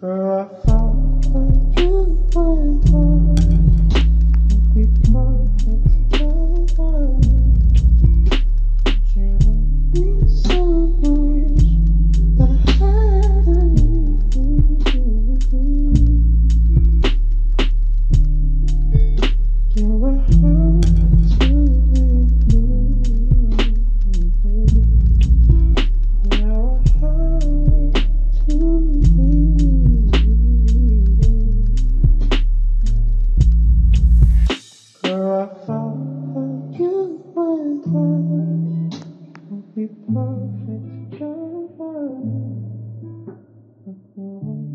Girl, I thought that you were perfect be perfect driver. Thank you.